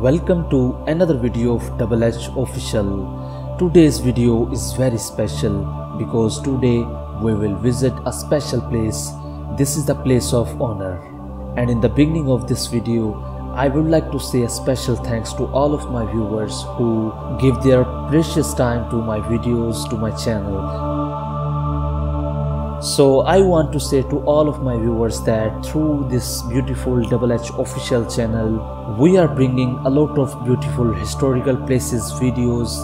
Welcome to another video of Double H Official. Today's video is very special because today we will visit a special place. This is the place of honor. And in the beginning of this video, I would like to say a special thanks to all of my viewers who give their precious time to my videos to my channel so I want to say to all of my viewers that through this beautiful Double H official channel, we are bringing a lot of beautiful historical places videos,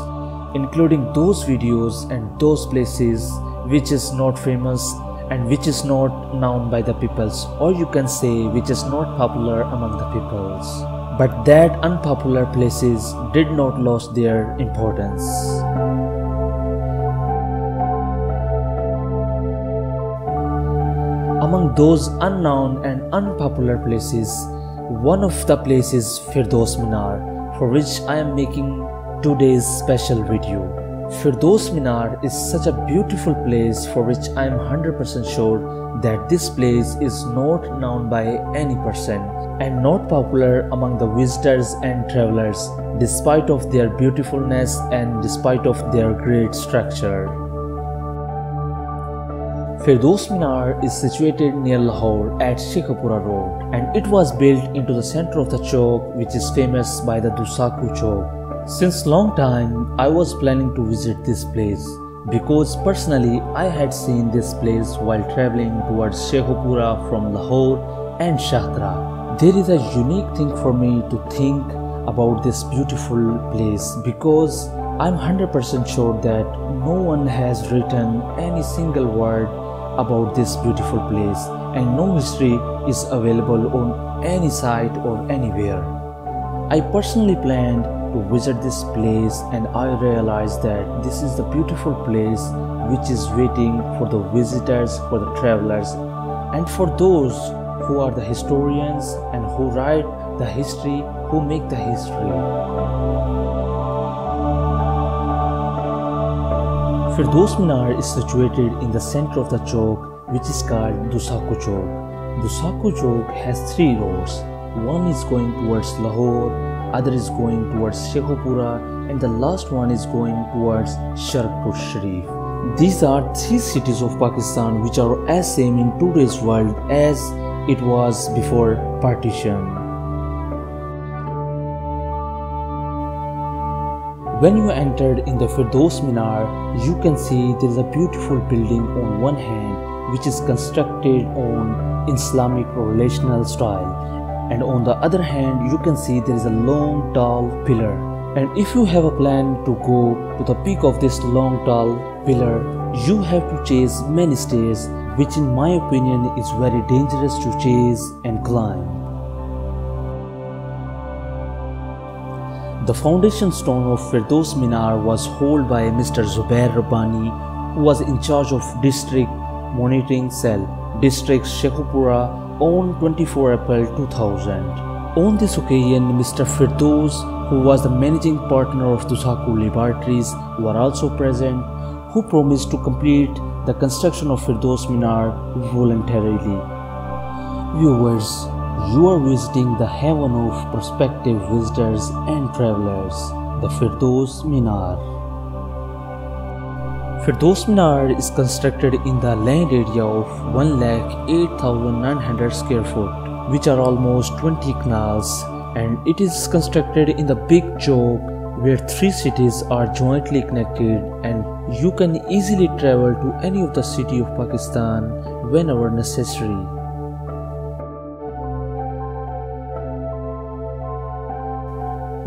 including those videos and those places which is not famous and which is not known by the peoples or you can say which is not popular among the peoples. But that unpopular places did not lose their importance. Among those unknown and unpopular places, one of the places Firdous Minaar, for which I am making today's special video. Firdous Minaar is such a beautiful place for which I am 100% sure that this place is not known by any person and not popular among the visitors and travelers despite of their beautifulness and despite of their great structure. Firdous Minaar is situated near Lahore at Sheikhupura Road and it was built into the center of the chowk which is famous by the Dossako Chowk. Since long time I was planning to visit this place because personally I had seen this place while traveling towards Sheikhupura from Lahore and Shahdra. There is a unique thing for me to think about this beautiful place because I'm 100% sure that no one has written any single word about this beautiful place and no history is available on any site or anywhere. I personally planned to visit this place and I realized that this is the beautiful place which is waiting for the visitors, for the travelers and for those who are the historians and who write the history, who make the history. Firdous Minaar is situated in the center of the chowk which is called Dossako Chowk. Chowk has three roads. One is going towards Lahore, other is going towards Sheikhupura and the last one is going towards Sharqpur Sharif. These are three cities of Pakistan which are as same in today's world as it was before partition. When you entered in the Firdous Minaar, you can see there is a beautiful building on one hand which is constructed on Islamic relational style and on the other hand you can see there is a long tall pillar and if you have a plan to go to the peak of this long tall pillar you have to chase many stairs which in my opinion is very dangerous to chase and climb. The foundation stone of Firdous Minaar was held by Mr. Zubair Rabbani, who was in charge of District Monitoring Cell, District Sheikhupura on 24 April 2000. On this occasion, Mr. Firdos, who was the managing partner of Dossako Laboratories, were also present, who promised to complete the construction of Firdous Minaar voluntarily. Viewers, you are visiting the heaven of prospective visitors and travelers, the Firdous Minaar. Firdous Minaar is constructed in the land area of 1,08,900 square foot, which are almost 20 canals, and it is constructed in the big chowk where three cities are jointly connected and you can easily travel to any of the city of Pakistan whenever necessary.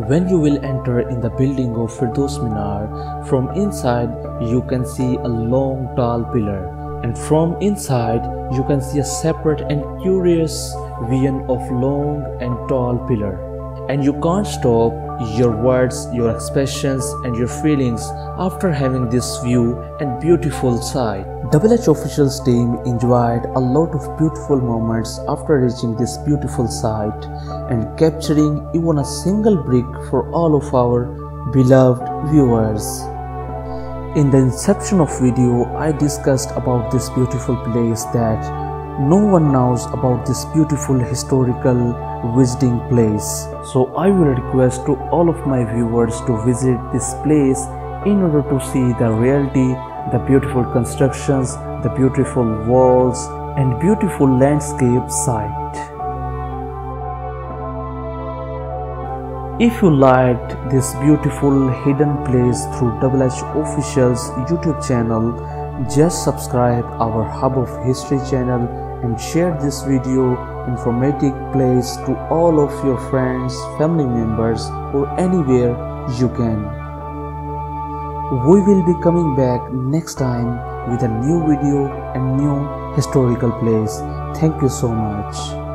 When you will enter in the building of Firdous Minaar, from inside you can see a long tall pillar and from inside you can see a separate and curious vision of long and tall pillar and you can't stop your words, your expressions and your feelings after having this view and beautiful sight. H officials team enjoyed a lot of beautiful moments after reaching this beautiful site and capturing even a single brick for all of our beloved viewers. In the inception of video, I discussed about this beautiful place that no one knows about this beautiful historical visiting place. So I will request to all of my viewers to visit this place in order to see the reality, the beautiful constructions, the beautiful walls and beautiful landscape site. If you liked this beautiful hidden place through Double H Official's YouTube channel, just subscribe our Hub of History channel and share this video informative place to all of your friends, family members or anywhere you can. We will be coming back next time with a new video and new historical place. Thank you so much.